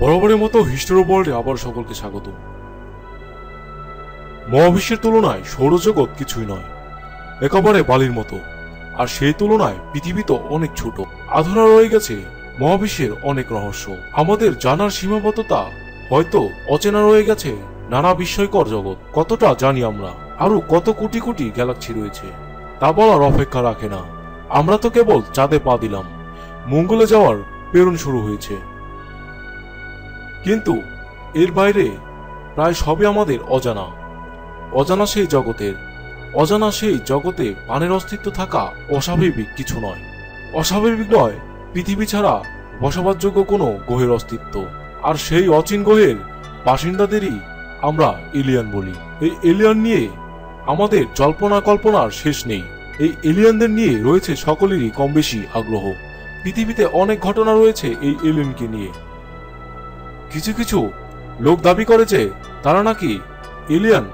বরাবরের মতো হিস্টোরি ওয়ার্ল্ডে আবার সকলকে স্বাগত। মহাবিশ্বের তুলনায় সৌরজগৎ কিছুই নয়, একেবারে বালির মতো, আর সেই তুলনায় পৃথিবী তো অনেক ছোট। আধুনা রয়ে গেছে মহাবিশ্বের অনেক রহস্য। আমাদের জানার সীমাবদ্ধতা হয়তো অচেনা রয়ে গেছে নানা বিস্ময়কর জগৎ। কতটা জানি আমরা আরও কত কোটি কোটি গ্যালাক্সি রয়েছে, তা বলার অপেক্ষা রাখে না। আমরা তো কেবল চাঁদে পা দিলাম, মঙ্গলে যাওয়ার প্রেরণ শুরু হয়েছে। কিন্তু এর বাইরে প্রায় সবই আমাদের অজানা। অজানা সেই জগতের, অজানা সেই জগতে প্রাণের অস্তিত্ব থাকা অস্বাভাবিক কিছু নয়। অস্বাভাবিক নয়, পৃথিবী ছাড়া বসবাসযোগ্য কোনো গ্রহের অস্তিত্ব। আর সেই অচিন গ্রহের বাসিন্দাদেরই আমরা এলিয়ান বলি। এই এলিয়ান নিয়ে আমাদের জল্পনা কল্পনার শেষ নেই। এই এলিয়ানদের নিয়ে রয়েছে সকলেরই কম বেশি আগ্রহ। পৃথিবীতে অনেক ঘটনা রয়েছে এই এলিয়ানকে নিয়ে। কিছু কিছু লোক দাবি করে যে তারা নাকি এলিয়ান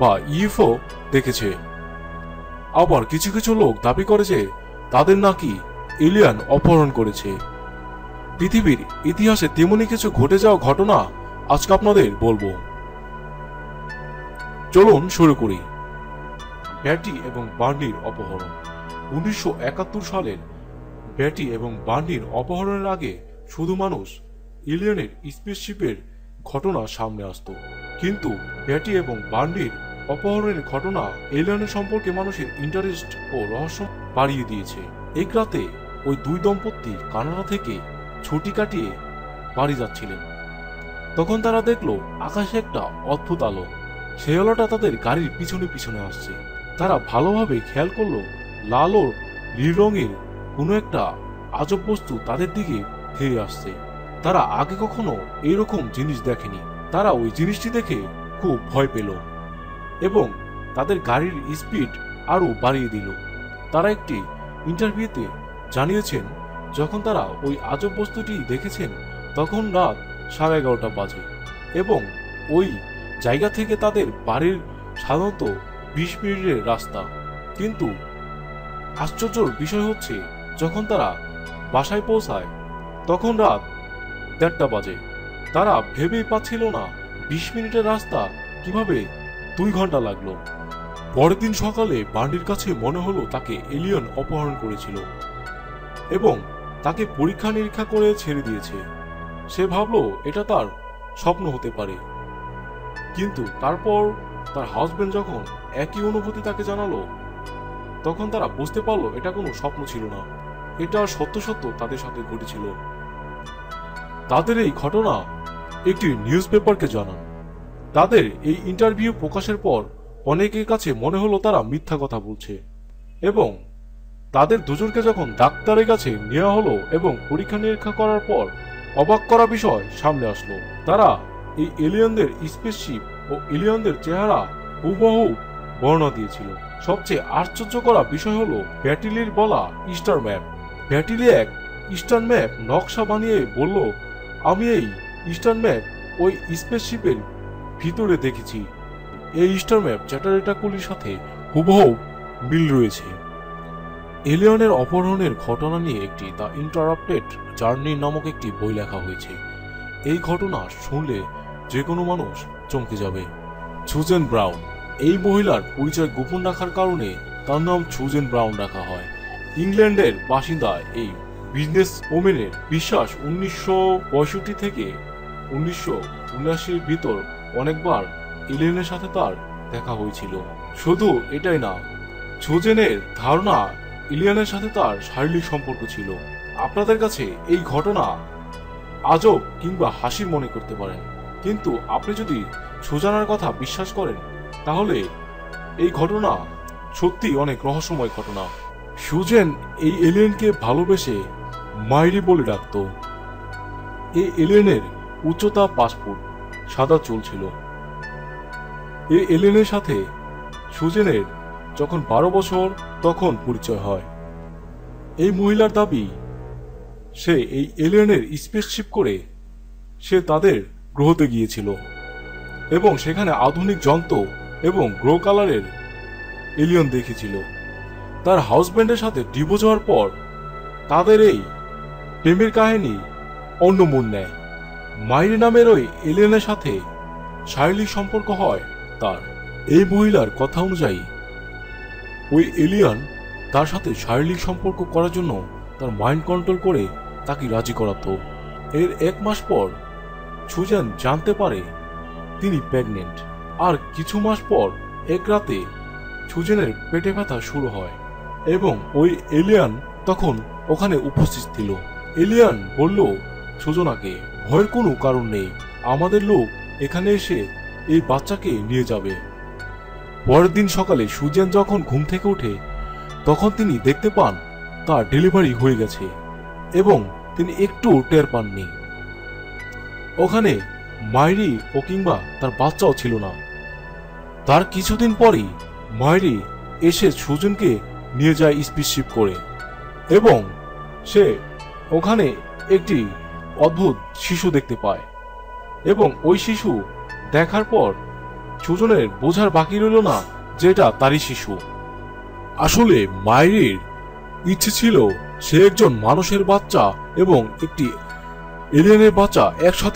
বা ইউএফও দেখেছে। আবার কিছু কিছু লোক দাবি করে যে তাদের নাকি এলিয়ান অপহরণ করেছে। পৃথিবীর ইতিহাসে তেমনি কিছু ঘটে যাওয়া ঘটনা আজকে আপনাদের বলব। চলুন শুরু করি। ব্যাটি এবং বার্নির অপহরণ। উনিশশো একাত্তর সালের ব্যাটি এবং বার্নির অপহরণের আগে শুধু মানুষ এলিয়নের স্পেসশিপের ঘটনা সামনে আসতো। কিন্তু ব্যাটি এবং বার্নির অপহরণের ঘটনা এলিয়নের সম্পর্কে মানুষের ইন্টারেস্ট ও রহস্য বাড়িয়ে দিয়েছে। এক রাতে ওই দুই দম্পতি কানাডা থেকে ছুটি কাটিয়ে বাড়ি যাচ্ছিলেন। তখন তারা দেখল, আকাশে একটা অদ্ভুত আলো। সেই আলোটা তাদের গাড়ির পিছনে পিছনে আসছে। তারা ভালোভাবে খেয়াল করল, লাল ও নীল রঙের কোনো একটা আজব বস্তু তাদের দিকে ধেয়ে আসছে। তারা আগে কখনো এইরকম জিনিস দেখেনি। তারা ওই জিনিসটি দেখে খুব ভয় পেল এবং তাদের গাড়ির স্পিড আরও বাড়িয়ে দিল। তারা একটি ইন্টারভিউতে জানিয়েছেন, যখন তারা ওই আজব বস্তুটি দেখেছেন, তখন রাত সাড়ে এগারোটা বাজে এবং ওই জায়গা থেকে তাদের বাড়ির সাধারণত বিশ মিনিটের রাস্তা। কিন্তু আশ্চর্যর বিষয় হচ্ছে, যখন তারা বাসায় পৌঁছায়, তখন রাত দেড়টা বাজে। তারা ভেবেই পাচ্ছিল না বিশ মিনিটের রাস্তা কীভাবে দুই ঘণ্টা লাগল। পরের দিন সকালে বান্ডির কাছে মনে হলো তাকে এলিয়ন অপহরণ করেছিল এবং তাকে পরীক্ষা নিরীক্ষা করে ছেড়ে দিয়েছে। সে ভাবলো এটা তার স্বপ্ন হতে পারে। কিন্তু তারপর তার হাজবেন্ড যখন একই অনুভূতি তাকে জানালো, তখন তারা বুঝতে পারল এটা কোনো স্বপ্ন ছিল না। এটা সত্য সত্য তাদের সাথে ঘটেছিল। তাদের এই ঘটনা একটি নিউজ পেপারকে জানান। তাদের এই ইন্টারভিউ প্রকাশের পর অনেকের কাছে মনে হলো তারা মিথ্যা কথা বলছে এবং তাদের দুজনকে যখন ডাক্তারের কাছে নেওয়া হলো এবং পরীক্ষা নিরীক্ষা করার পর অবাক করা বিষয় সামনে আসলো। তারা এই এলিয়নদের স্পেসশিপ ও এলিয়নদের চেহারা হুবহু বর্ণনা দিয়েছিল। সবচেয়ে আশ্চর্য করা বিষয় হলো ব্যাটিলির বলা ইস্টার ম্যাপ। ব্যাটিলি এক ইস্টার্ন ম্যাপ নকশা বানিয়ে বলল আমি এই ইস্টার্ন ম্যাপ ওই স্পেসশিপের ভিতরে দেখেছি। এই ইস্টার ম্যাপ চ্যাটারেটাকুলির সাথে হুবহু মিল রয়েছে। এলিয়নের অপহরণের ঘটনা নিয়ে একটি দ্য ইন্টারাপ্টেড জার্নি নামক একটি বই লেখা হয়েছে। এই ঘটনা শুনলে যে কোনো মানুষ চমকে যাবে। সুজেন ব্রাউন এই মহিলার পরিচয় গোপন রাখার কারণে তার নাম সুজেন ব্রাউন রাখা হয়। ইংল্যান্ডের বাসিন্দা এই বিজনেস ওমেনের বিশ্বাস উনিশশো পঁয়ষট্টি থেকে উনিশশো উনআশির ভিতর অনেকবার এলিয়নের সাথে তার দেখা হয়েছিল। শুধু এটাই না, সুজেনের ধারণা ইলিয়ানের সাথে তার শারীরিক সম্পর্ক ছিল। আপনাদের কাছে এই ঘটনা আজব কিংবা হাসির মনে করতে পারেন। কিন্তু আপনি যদি সুজানার কথা বিশ্বাস করেন, তাহলে এই ঘটনা সত্যি অনেক রহস্যময় ঘটনা। সুজেন এই এলিয়েনকে ভালোবেসে মাইরি বলে ডাকত। এই এলিয়েনের উচ্চতা পাঁচ সাদা চুল ছিল। এই এলিয়েনের সাথে সুজেনের যখন বারো বছর, তখন পরিচয় হয়। এই মহিলার দাবি, সে এই এলিয়েনের স্পেসশিপ করে সে তাদের গ্রহতে গিয়েছিল এবং সেখানে আধুনিক যন্ত্র এবং গ্রো কালারের এলিয়ন দেখেছিল। তার হাউসব্যান্ডের সাথে ডিভোর্স হওয়ার পর তাদের এই প্রেমের কাহিনী অন্য মন নেয়। মাইরি নামের ওই এলিয়েনের সাথে শারীরিক সম্পর্ক হয় তার। এই মহিলার কথা অনুযায়ী, ওই এলিয়ান তার সাথে শারীরিক সম্পর্ক করার জন্য তার মাইন্ড কন্ট্রোল করে তাকে রাজি করাতো। এর এক মাস পর সুজান জানতে পারে তিনি প্রেগনেন্ট আর কিছু মাস পর এক রাতে সুজেনের পেটে ব্যথা শুরু হয় এবং ওই এলিয়ান তখন ওখানে উপস্থিত ছিল। এলিয়ান বলল, সুজনাকে ভয়ের কোনো কারণ নেই। আমাদের লোক এখানে এসে এই বাচ্চাকে নিয়ে যাবে। পরের দিন সকালে সুজেন যখন ঘুম থেকে ওঠে, তখন তিনি দেখতে পান তার ডেলিভারি হয়ে গেছে এবং তিনি একটু টের পাননি। ওখানে মাইরি ও কিংবা তার বাচ্চাও ছিল না। তার কিছুদিন পরেই মাইরি এসে সুজনকে নিয়ে যায় স্পিসশিপ করে এবং সে ওখানে একটি অদ্ভুত শিশু দেখতে পায় এবং ওই শিশু দেখার পর সুজনের বোঝার বাকি রইল না যে এটা তারই শিশু। আসলে মায়ের ইচ্ছে ছিল সে একজন মানুষের বাচ্চা এবং একটি এলিয়েনের বাচ্চা একসাথে